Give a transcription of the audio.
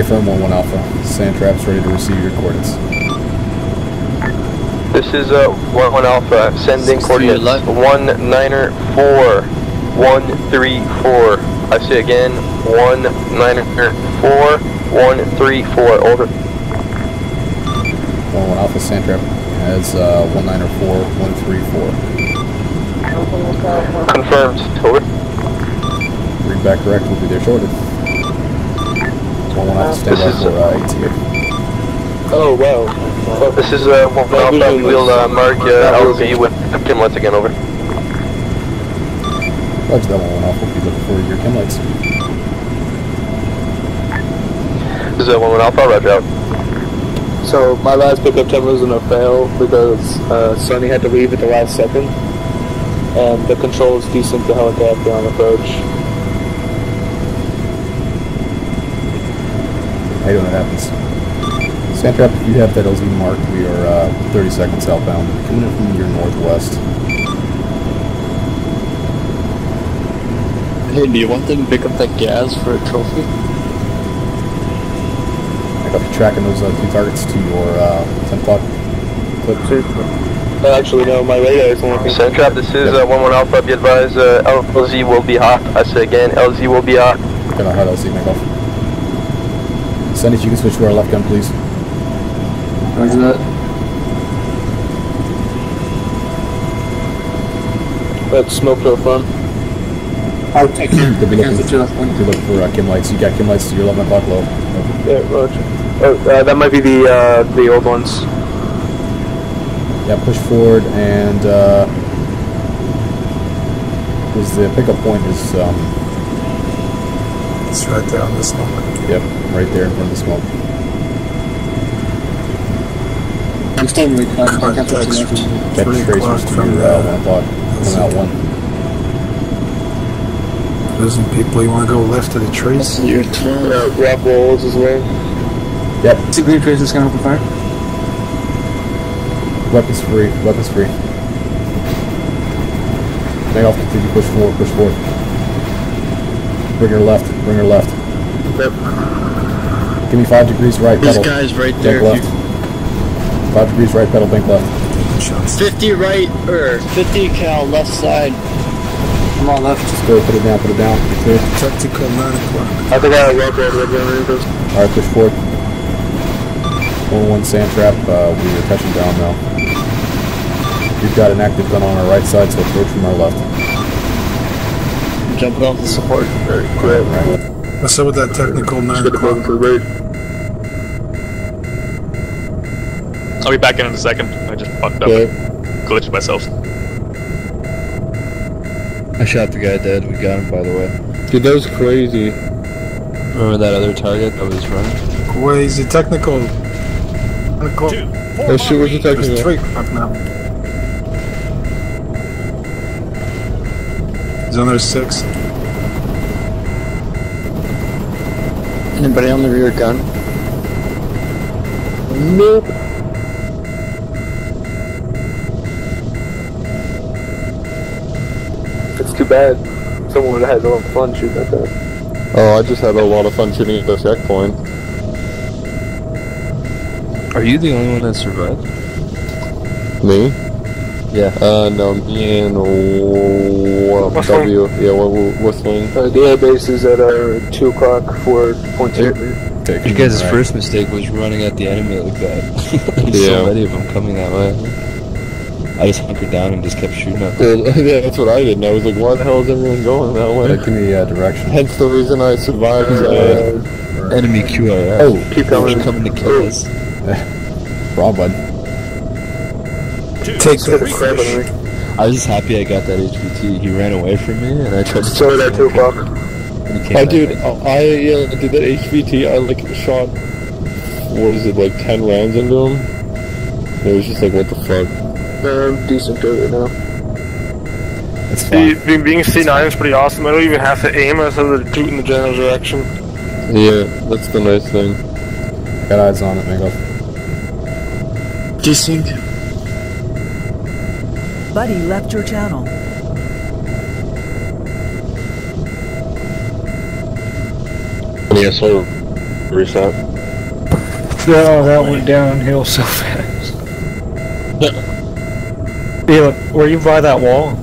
Affirm 1-1 Alpha. Sand traps ready to receive your coordinates. This is uh, 1 1 Alpha, sending coordinates 1 Niner 4 1 3 4. I say again, 1 Niner 4 1 3 4. Over. 1-1 Alpha Sand trap has uh, 194 134. Confirmed. Over. Read back correct will be there shortly. 1-1 Alpha stand This by is- for uh, ATF. Oh, wow. This is uh, 1 1 Alpha. We will uh, mark uh, LZ with chem lights again. Over. Roger that 1-1 Alpha will be looking for your chem lights. This is uh, 1 1 Alpha. Roger out. So my last pickup time was gonna fail because uh, Sonny had to leave at the last second, and the control is decent to helicopter on approach. How you doing? It happens. Sand trap, if you have that LZ marked, we are uh, 30 seconds outbound. Coming in from your northwest. Hey, do you want them to pick up that gas for a trophy? I got you tracking those uh, two targets to your uh, 10 o'clock clip. Uh, actually, no, my radar is only. Sand trap. This is uh, 1 1 Alpha. Be advised, uh, LZ will be hot. I say again, LZ will be hot. Gonna hard LZ make off. Send it, you can switch to our left gun, please. Roger that. Let's smoke to the front. I'll take care. They'll be looking, to the front. they're looking for uh, chem lights. You got chem lights to your 11 o'clock low. Yeah, Roger. Oh, uh, that might be the uh, the old ones. Yeah, push forward and uh, is the pickup point is um, It's right there on this one. yep right there in front of the smoke. I'm still in recon. I can't touch Context. the Catch Three tracers o'clock to from your the- uh, 1 o'clock. Coming out one. Losing people, you want to go left of the trees? That's your turn. Uh, rock rolls as well. Yep, It's a green trace that's gonna open fire. weapons free, weapons free. Make off, continue, push forward, push forward. Bring her left, bring her left. Yep. Give me five degrees right, This pedal. guy's right Bank there. left. Five degrees right, pedal, bank left. 50 right, or 50 cal left side. Come on, left. Just go, put it down, put it down. You're clear. Tactical 9 o'clock. I think I have rock roll red generators. All right, push forward. One one sand trap. Uh, we are touching down now. We've got an active gun on our right side, so approach from our left. Jumping off the support. Very great. Right. What's up with that technical 9 the button o'clock? for raid. I'll be back in in a second. I just fucked up. Glitched myself. I shot the guy dead. We got him, by the way. Dude, that was crazy. Remember that other target that was running? Crazy technical. 9 o'clock. Oh shit, where's the There's technical? 3 o'clock now. Zone there's 6. Anybody on the rear gun? Nope. It's too bad. Someone would have had a lot of fun shooting at that. Oh, I just had a lot of fun shooting at the checkpoint. Are you the only one that survived? Me? Yeah. Uh, no, me and well, Whistling. W. Yeah, well, whistling. Uh, the air base is at uh, 2 o'clock for point two. Okay, You guys' all right. first mistake was running at the enemy like that. There's Yeah. so many of them coming that way. I just hunkered down and just kept shooting at them. Yeah, that's what I did. And I was like, why the hell is everyone going that way? Uh, give me uh, direction. Hence the reason I survived. Uh, Enemy QRF. Oh, keep They're coming. coming to kill us. wrong bud. Take the that. crap out of me. I was just happy I got that HVT. He ran away from me and I tried to So at 2 o'clock. and I dude, uh, I yeah, did that HVT. I like shot. What is it like? Ten rounds into him. It was just like, what the fuck? I'm decent at it now. That's Be, fine. being, being C9 is pretty awesome. I don't even have to aim instead of shoot in the general direction. Yeah, that's the nice thing. Got eyes on it, make off. Desync. Buddy left your channel. Yeah, so Reset. Oh, that went downhill so fast. Yeah, were you by that wall?